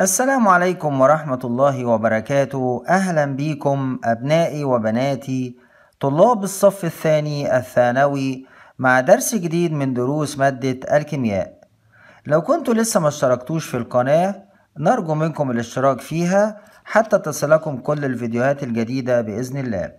السلام عليكم ورحمة الله وبركاته. أهلا بكم أبنائي وبناتي طلاب الصف الثاني الثانوي مع درس جديد من دروس مادة الكيمياء. لو كنتوا لسه ما اشتركتوش في القناة نرجو منكم الاشتراك فيها حتى تصلكم كل الفيديوهات الجديدة بإذن الله.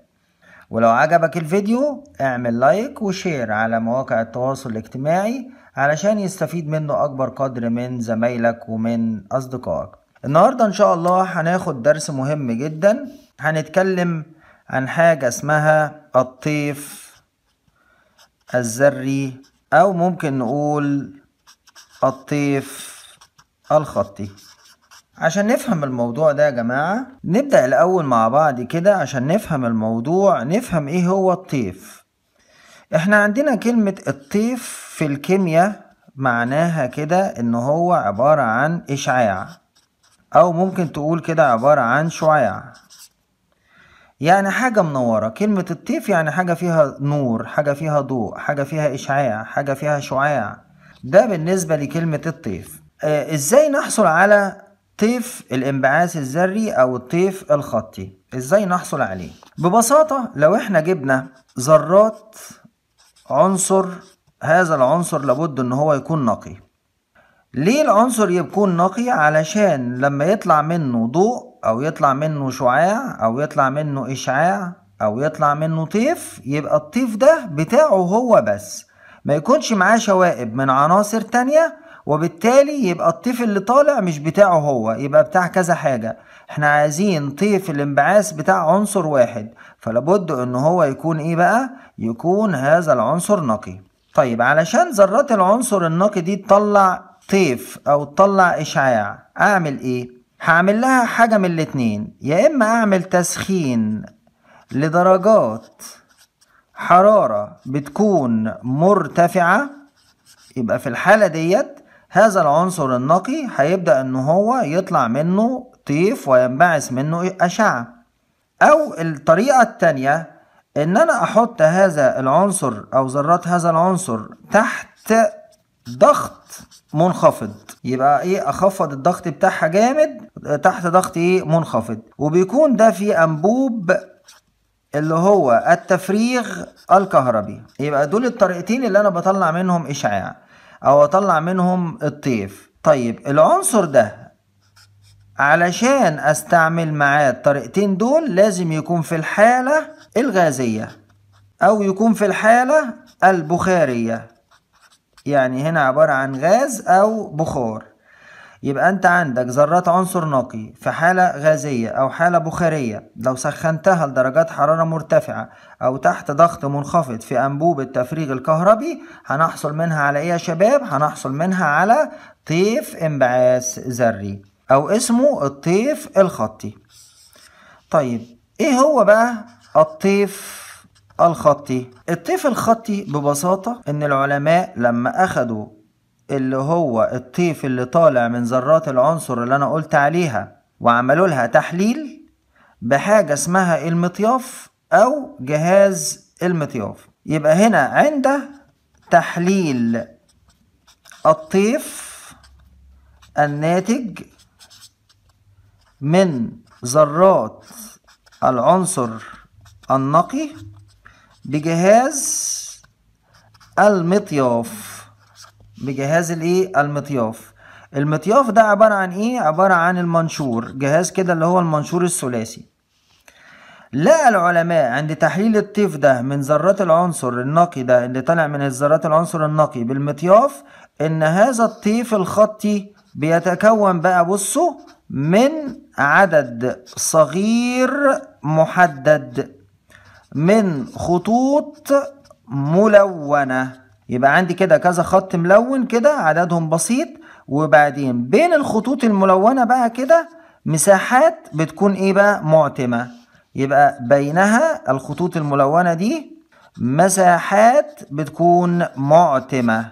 ولو عجبك الفيديو اعمل like و share على مواقع التواصل الاجتماعي علشان يستفيد منه أكبر قدر من زمايلك ومن أصدقائك. النهاردة إن شاء الله هناخد درس مهم جدا. هنتكلم عن حاجة اسمها الطيف الذري أو ممكن نقول الطيف الخطي. عشان نفهم الموضوع ده يا جماعة نبدأ الأول مع بعض كده عشان نفهم الموضوع نفهم إيه هو الطيف. إحنا عندنا كلمة الطيف في الكيمياء معناها كده إن هو عبارة عن إشعاع أو ممكن تقول كده عبارة عن شعاع. يعني حاجة منورة. كلمة الطيف يعني حاجة فيها نور حاجة فيها ضوء حاجة فيها إشعاع حاجة فيها شعاع. ده بالنسبة لكلمة الطيف. آه إزاي نحصل على طيف الانبعاث الذري أو الطيف الخطي؟ إزاي نحصل عليه؟ ببساطة لو إحنا جبنا ذرات عنصر هذا العنصر لابد إن هو يكون نقي. ليه العنصر يكون نقي؟ علشان لما يطلع منه ضوء أو يطلع منه شعاع أو يطلع منه إشعاع أو يطلع منه طيف يبقى الطيف ده بتاعه هو بس. ما يكونش معاه شوائب من عناصر تانية وبالتالي يبقى الطيف اللي طالع مش بتاعه هو يبقى بتاع كذا حاجة. إحنا عايزين طيف الانبعاث بتاع عنصر واحد فلابد إن هو يكون إيه بقى؟ يكون هذا العنصر نقي. طيب علشان ذرات العنصر النقي دي تطلع طيف أو تطلع إشعاع أعمل إيه؟ هعمل لها حاجة من الاتنين. يا إما أعمل تسخين لدرجات حرارة بتكون مرتفعة يبقى في الحالة ديت هذا العنصر النقي هيبدأ إن هو يطلع منه طيف وينبعث منه أشعة. أو الطريقة التانية إن أنا أحط هذا العنصر أو ذرات هذا العنصر تحت ضغط منخفض. يبقى إيه؟ أخفض الضغط بتاعها جامد تحت ضغط إيه؟ منخفض. وبيكون ده في أنبوب اللي هو التفريغ الكهربي. يبقى دول الطريقتين اللي أنا بطلع منهم اشعاع أو أطلع منهم الطيف. طيب العنصر ده علشان أستعمل معاه الطريقتين دول لازم يكون في الحالة الغازية أو يكون في الحالة البخارية. يعني هنا عبارة عن غاز أو بخار. يبقى أنت عندك ذرات عنصر نقي في حالة غازية أو حالة بخارية. لو سخنتها لدرجات حرارة مرتفعة أو تحت ضغط منخفض في أنبوب التفريغ الكهربي هنحصل منها على إيه يا شباب؟ هنحصل منها على طيف انبعاث ذري أو اسمه الطيف الخطي. طيب إيه هو بقى الطيف الخطي؟ الطيف الخطي ببساطة إن العلماء لما أخدوا اللي هو الطيف اللي طالع من ذرات العنصر اللي أنا قلت عليها وعملوا لها تحليل بحاجة اسمها المطياف أو جهاز المطياف. يبقى هنا عند تحليل الطيف الناتج من ذرات العنصر النقي بجهاز المطياف. بجهاز الايه؟ المطياف. المطياف ده عبارة عن إيه؟ عبارة عن المنشور جهاز كده اللي هو المنشور الثلاثي. لقى العلماء عند تحليل الطيف ده من ذرات العنصر النقي ده اللي طالع من الذرات العنصر النقي بالمطياف إن هذا الطيف الخطي بيتكون بقى بصوا من عدد صغير محدد من خطوط ملونة. يبقى عندي كده كذا خط ملون كده عددهم بسيط. وبعدين بين الخطوط الملونة بقى كده مساحات بتكون إيه بقى؟ معتمة. يبقى بينها الخطوط الملونة دي مساحات بتكون معتمة.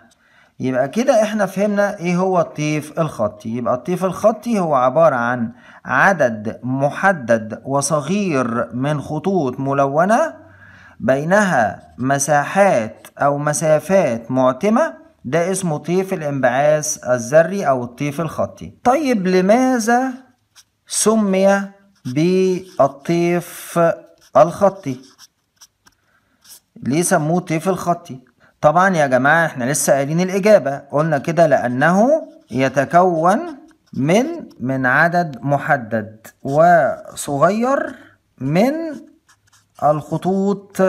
يبقى كده إحنا فهمنا إيه هو الطيف الخطي. يبقى الطيف الخطي هو عبارة عن عدد محدد وصغير من خطوط ملونة بينها مساحات أو مسافات معتمة ده اسمه طيف الانبعاث الذري أو الطيف الخطي. طيب لماذا سمي بالطيف الخطي؟ ليه سموه الطيف الخطي؟ طبعا يا جماعة إحنا لسه قايلين الإجابة. قلنا كده لأنه يتكون من من عدد محدد وصغير من الخطوط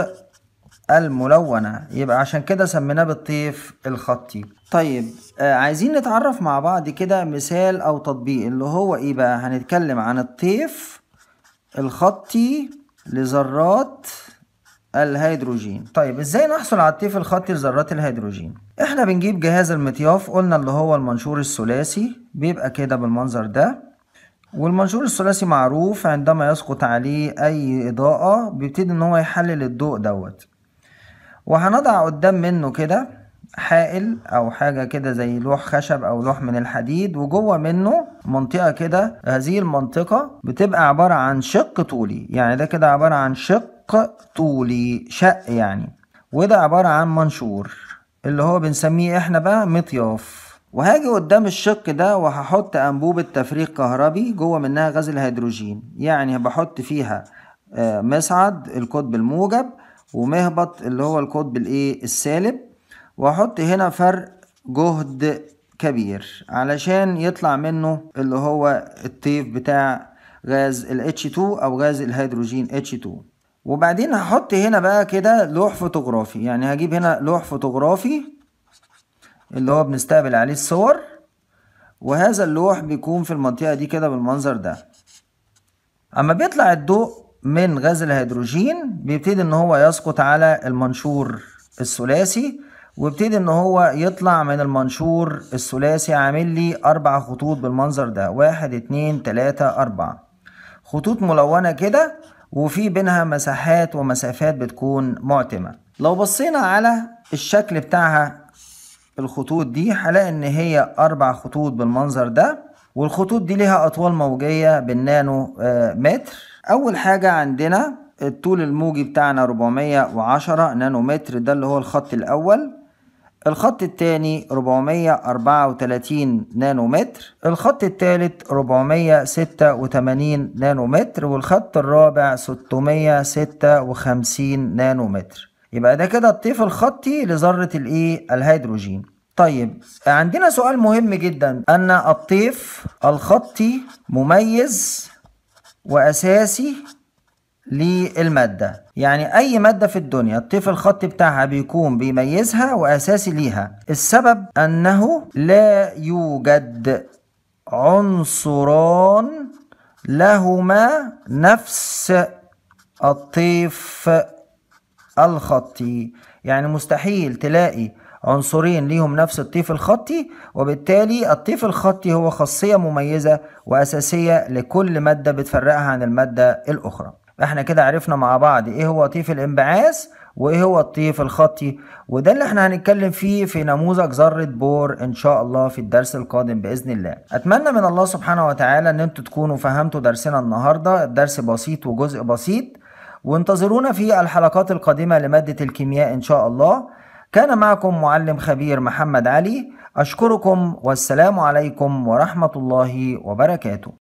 الملونة. يبقى عشان كده سميناه بالطيف الخطي. طيب آه عايزين نتعرف مع بعض كده مثال أو تطبيق اللي هو إيه بقى؟ هنتكلم عن الطيف الخطي لذرات الهيدروجين. طيب إزاي نحصل على الطيف الخطي لذرات الهيدروجين؟ إحنا بنجيب جهاز المطياف قلنا اللي هو المنشور الثلاثي بيبقى كده بالمنظر ده. والمنشور الثلاثي معروف عندما يسقط عليه أي إضاءة بيبتدي إن هو يحلل الضوء دوت. وهنضع قدام منه كده حائل أو حاجة كده زي لوح خشب أو لوح من الحديد وجوه منه منطقة كده هذه المنطقة بتبقى عبارة عن شق طولي. يعني ده كده عبارة عن شق طولي شق يعني. وده عبارة عن منشور اللي هو بنسميه إحنا بقى مطياف. وهاجي قدام الشق ده وهحط انبوبة تفريغ كهربي جوه منها غاز الهيدروجين. يعني بحط فيها مصعد القطب الموجب ومهبط اللي هو القطب الإيه؟ السالب. وأحط هنا فرق جهد كبير علشان يطلع منه اللي هو الطيف بتاع غاز ال H2 أو غاز الهيدروجين H2 وبعدين هحط هنا بقى كده لوح فوتوغرافي. يعني هجيب هنا لوح فوتوغرافي اللي هو بنستقبل عليه الصور وهذا اللوح بيكون في المنطقة دي كده بالمنظر ده. أما بيطلع الضوء من غاز الهيدروجين بيبتدي إن هو يسقط على المنشور الثلاثي ويبتدي إن هو يطلع من المنشور الثلاثي عامل لي أربع خطوط بالمنظر ده. واحد اتنين تلاتة أربعة. خطوط ملونة كده وفي بينها مساحات ومسافات بتكون معتمة. لو بصينا على الشكل بتاعها الخطوط دي هلاقي إن هي أربع خطوط بالمنظر ده والخطوط دي ليها أطوال موجية بالنانو متر. أول حاجة عندنا الطول الموجي بتاعنا 410 نانو متر ده اللي هو الخط الأول. الخط التاني 434 نانو متر الخط التالت 486 نانو متر والخط الرابع 656 نانو متر يبقى ده كده الطيف الخطي لذرة الايه؟ الهيدروجين. طيب عندنا سؤال مهم جدا. أن الطيف الخطي مميز وأساسي للمادة. يعني أي مادة في الدنيا الطيف الخطي بتاعها بيكون بيميزها وأساسي ليها. السبب أنه لا يوجد عنصران لهما نفس الطيف الخطي يعني مستحيل تلاقي عنصرين ليهم نفس الطيف الخطي وبالتالي الطيف الخطي هو خاصية مميزة وأساسية لكل مادة بتفرقها عن المادة الأخرى. إحنا كده عرفنا مع بعض إيه هو طيف الانبعاث وإيه هو الطيف الخطي وده اللي إحنا هنتكلم فيه في نموذج ذرة بور إن شاء الله في الدرس القادم بإذن الله. أتمنى من الله سبحانه وتعالى إن أنتوا تكونوا فهمتوا درسنا النهارده. الدرس بسيط وجزء بسيط. وانتظرونا في الحلقات القادمة لمادة الكيمياء إن شاء الله. كان معكم معلم خبير محمد علي. أشكركم والسلام عليكم ورحمة الله وبركاته.